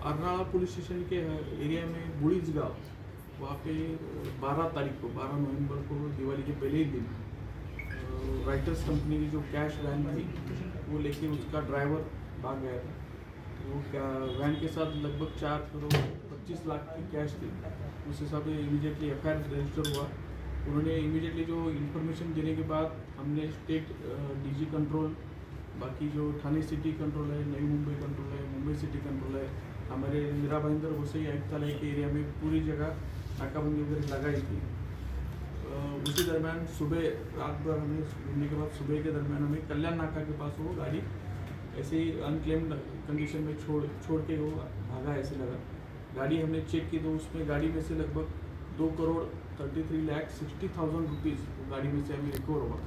Arnala police station के area में बुड़ीज गाँव वहाँ पे 12 तारीख को 12 नवंबर को दिवाली के पहले ही दिन राइटर्स कंपनी की जो कैश वैन थी, वो लेके उसका ड्राइवर भाग गया था। वो क्या, वैन के साथ लगभग चार करोड़ पच्चीस लाख की कैश थी। उस हिसाब से इमीडिएटली एफ़ रजिस्टर हुआ। उन्होंने इमीडिएटली जो इन्फॉर्मेशन देने के बाद हमने स्टेट डीजी कंट्रोल बाकी जो थाने सिटी कंट्रोल है, नई मुंबई कंट्रोल है, मुंबई सिटी कंट्रोल है हमारे मीरा भाईंदर वसई आयुक्तालय के एरिया में पूरी जगह नाकाबंदी वगैरह लगाई थी। उसी दरमियान सुबह रात भर हमें घूमने के बाद सुबह के दरमियान हमें कल्याण नाका के पास वो गाड़ी ऐसे ही अनक्लेम्ड कंडीशन में छोड़ छोड़ के वो भागा ऐसे लगा। गाड़ी हमने चेक की तो उसमें गाड़ी में से लगभग दो crore thirty three lakh sixty thousand rupees गाड़ी में से हमें रिकवर हुआ।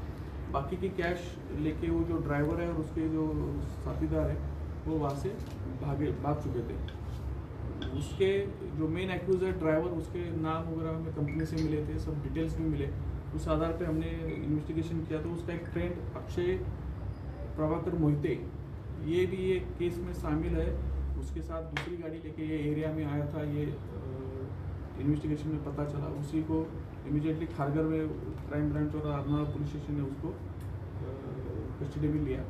बाकी की कैश लेके वो जो ड्राइवर है और उसके जो साथीदार है वो वहाँ से भागे, भाग चुके थे। उसके जो मेन एक्यूज है ड्राइवर उसके नाम वगैरह हमें कंपनी से मिले थे, सब डिटेल्स भी मिले। उस आधार पे हमने इन्वेस्टिगेशन किया तो उसका एक फ्रेंड अक्षय प्रभाकर मोहिते, ये भी एक केस में शामिल है। उसके साथ दूसरी गाड़ी लेके ये एरिया में आया था, ये इन्वेस्टिगेशन में पता चला। उसी को इमीडिएटली खारगर में क्राइम ब्रांच और अरनाल पुलिस स्टेशन ने उसको कस्टडी में लिया।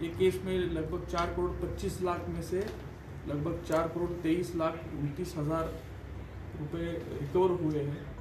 ये केस में लगभग चार करोड़ पच्चीस लाख में से लगभग चार करोड़ तेईस लाख उनतीस हज़ार रुपये रिकवर हुए हैं।